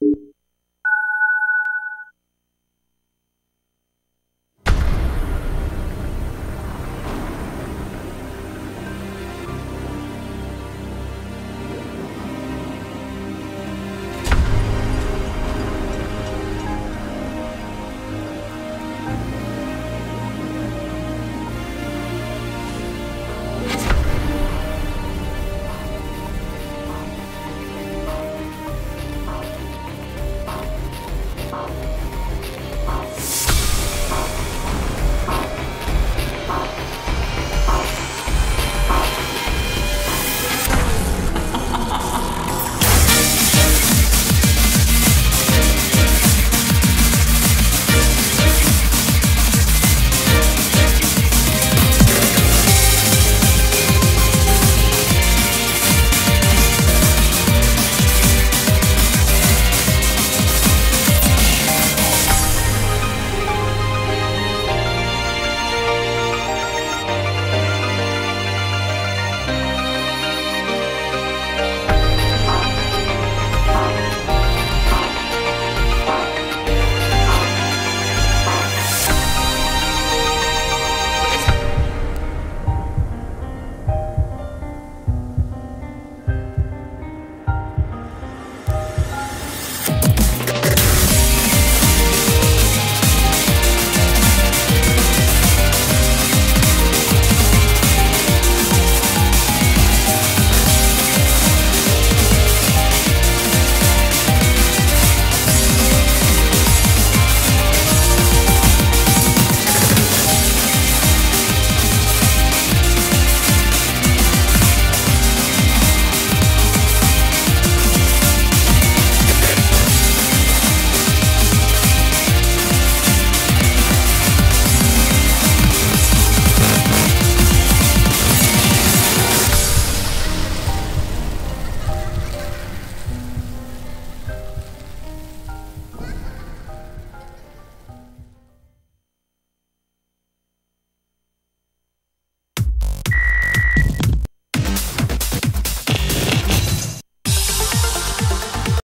you